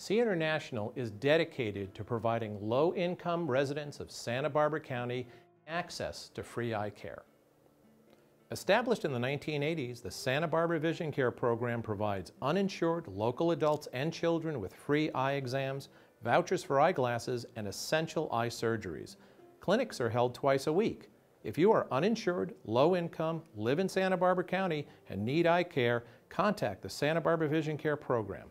SEE International is dedicated to providing low-income residents of Santa Barbara County access to free eye care. Established in the 1980s, the Santa Barbara Vision Care Program provides uninsured local adults and children with free eye exams, vouchers for eyeglasses, and essential eye surgeries. Clinics are held twice a week. If you are uninsured, low income, live in Santa Barbara County, and need eye care, contact the Santa Barbara Vision Care Program.